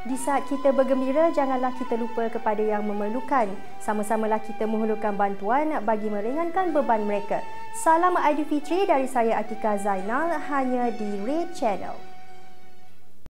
Di saat kita bergembira, janganlah kita lupa kepada yang memerlukan. Sama-samalah kita menghulurkan bantuan bagi meringankan beban mereka. Salam Aidilfitri dari saya Atika Zainal hanya di Red Channel.